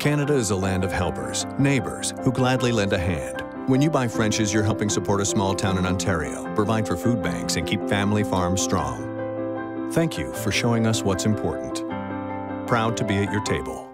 Canada is a land of helpers, neighbors, who gladly lend a hand. When you buy French's, you're helping support a small town in Ontario, provide for food banks, and keep family farms strong. Thank you for showing us what's important. Proud to be at your table.